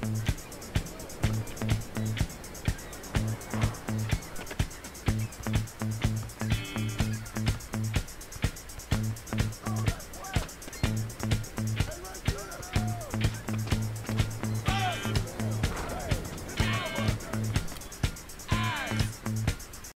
Thanks.